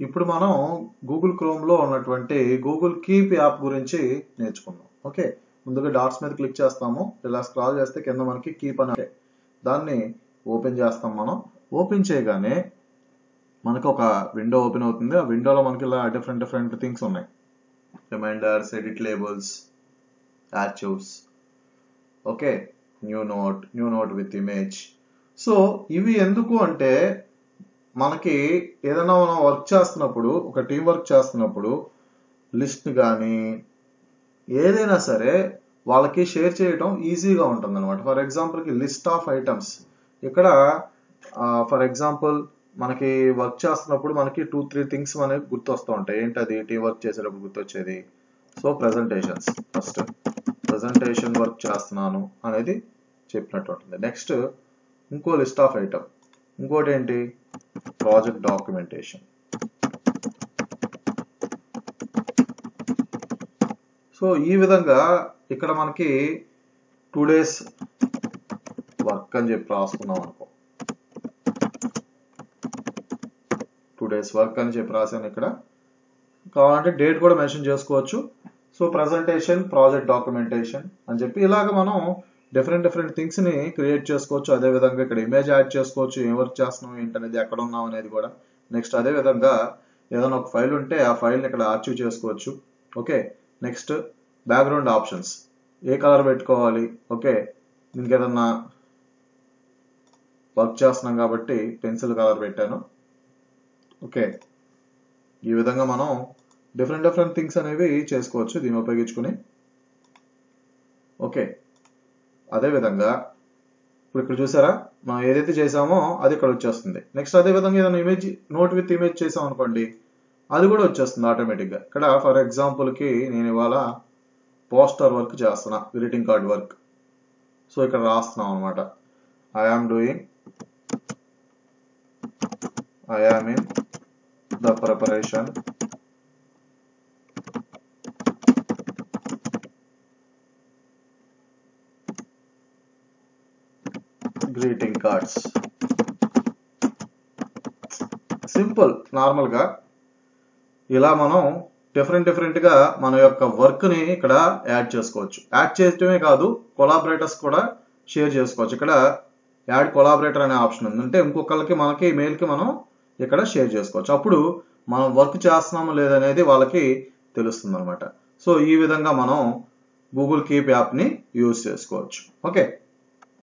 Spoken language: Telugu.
ఇప్పుడు మనం గూగుల్ క్రోమ్లో ఉన్నటువంటి గూగుల్ కీప్ యాప్ గురించి నేర్చుకుందాం. ఓకే? ముందుగా డాట్స్ మీద క్లిక్ చేస్తాము. ఇలా స్క్రాల్ చేస్తే కింద మనకి కీప్ అని దాన్ని ఓపెన్ చేస్తాం మనం. ఓపెన్ చేయగానే మనకు ఒక విండో ఓపెన్ అవుతుంది. ఆ విండోలో మనకి ఇలా డిఫరెంట్ డిఫరెంట్ థింగ్స్ ఉన్నాయి. Reminders edit labels archives okay? New note new note with image so ఇవి ఎందుకు అంటే మనకి ఏదైనా మనం వర్క్ చేస్తున్నప్పుడు ఒక టీం వర్క్ చేస్తున్నప్పుడు లిస్ట్ కానీ ఏదైనా సరే వాళ్ళకి షేర్ చేయడం ఈజీగా ఉంటుంది అనమాట ఫర్ ఎగ్జాంపుల్కి లిస్ట్ ఆఫ్ ఐటమ్స్ ఇక్కడ ఫర్ ఎగ్జాంపుల్ మనకి వర్క్ చేస్తున్నప్పుడు మనకి టూ త్రీ థింగ్స్ మనకి గుర్తొస్తూ ఉంటాయి. ఏంటది? టీం వర్క్ చేసేటప్పుడు గుర్తొచ్చేది? So presentations first presentation work చేస్తున్నాను అనేది చెప్పినట్టు ఉంటుంది. నెక్స్ట్ ఇంకో లిస్ట్ ఆఫ్ ఐటమ్ ఇంకోటి ఏంటి? ప్రాజెక్ట్ డాక్యుమెంటేషన్ సో ఈ విధంగా ఇక్కడ మనకి టూ డేస్ వర్క్ అని చెప్పి రాసుకున్నాం అనుకో. టూ డేస్ వర్క్ అని చెప్పి రాశాను ఇక్కడ. కావాలంటే డేట్ కూడా మెన్షన్ చేసుకోవచ్చు. సో ప్రజెంటేషన్ ప్రాజెక్ట్ డాక్యుమెంటేషన్ అని చెప్పి ఇలాగ మనం డిఫరెంట్ డిఫరెంట్ థింగ్స్ని క్రియేట్ చేసుకోవచ్చు. అదే విధంగా ఇక్కడ ఇమేజ్ యాడ్ చేసుకోవచ్చు. ఏం వర్క్ చేస్తున్నాం ఏంటనేది? ఎక్కడ ఉన్నాం అనేది కూడా. నెక్స్ట్ అదే విధంగా ఏదైనా ఒక ఫైల్ ఉంటే ఆ ఫైల్ ఇక్కడ ఆర్చివ్ చేసుకోవచ్చు. ఓకే నెక్స్ట్ బ్యాక్గ్రౌండ్ ఆప్షన్స్ ఏ కలర్ పెట్టుకోవాలి? ఓకే దీనికి ఏదన్నా వర్క్ చేస్తున్నాం కాబట్టి పెన్సిల్ కలర్ పెట్టాను. ఓకే ఈ విధంగా మనం డిఫరెంట్ డిఫరెంట్ థింగ్స్ అనేవి చేసుకోవచ్చు. దీన్ని ఉపయోగించుకుని. ఓకే అదే విధంగా ఇప్పుడు ఇక్కడ చూసారా? మనం ఏదైతే చేసామో అది ఇక్కడ వచ్చేస్తుంది. నెక్స్ట్ అదే విధంగా ఏదైనా ఇమేజ్ నోట్ విత్ ఇమేజ్ చేసాం అనుకోండి అది కూడా వచ్చేస్తుంది ఆటోమేటిక్గా ఇక్కడ ఫర్ ఎగ్జాంపుల్కి నేను ఇవాళ పోస్టర్ వర్క్ చేస్తున్నా గ్రీటింగ్ కార్డ్ వర్క్ సో ఇక్కడ రాస్తున్నాం అనమాట I am doing I am in the preparation greeting cards simple నార్మల్గా ఇలా మనం డిఫరెంట్ డిఫరెంట్గా మన యొక్క వర్క్ని ఇక్కడ యాడ్ చేసుకోవచ్చు. యాడ్ చేయటమే కాదు కొలాబరేటర్స్ కూడా షేర్ చేసుకోవచ్చు. ఇక్కడ యాడ్ కొలాబరేటర్ అనే ఆప్షన్ ఉంది. అంటే ఇంకొకరికి మనకి మెయిల్కి మనం ఇక్కడ షేర్ చేసుకోవచ్చు. అప్పుడు మనం వర్క్ చేస్తున్నాము లేదనేది వాళ్ళకి తెలుస్తుంది అనమాట సో ఈ విధంగా మనం గూగుల్ కీప్ యాప్ని యూజ్ చేసుకోవచ్చు. ఓకే